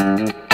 Thank you.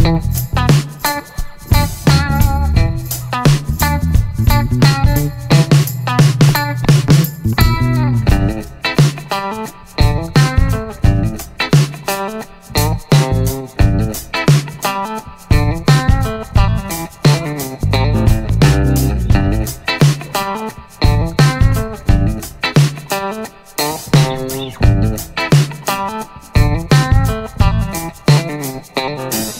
Thank Mm-hmm.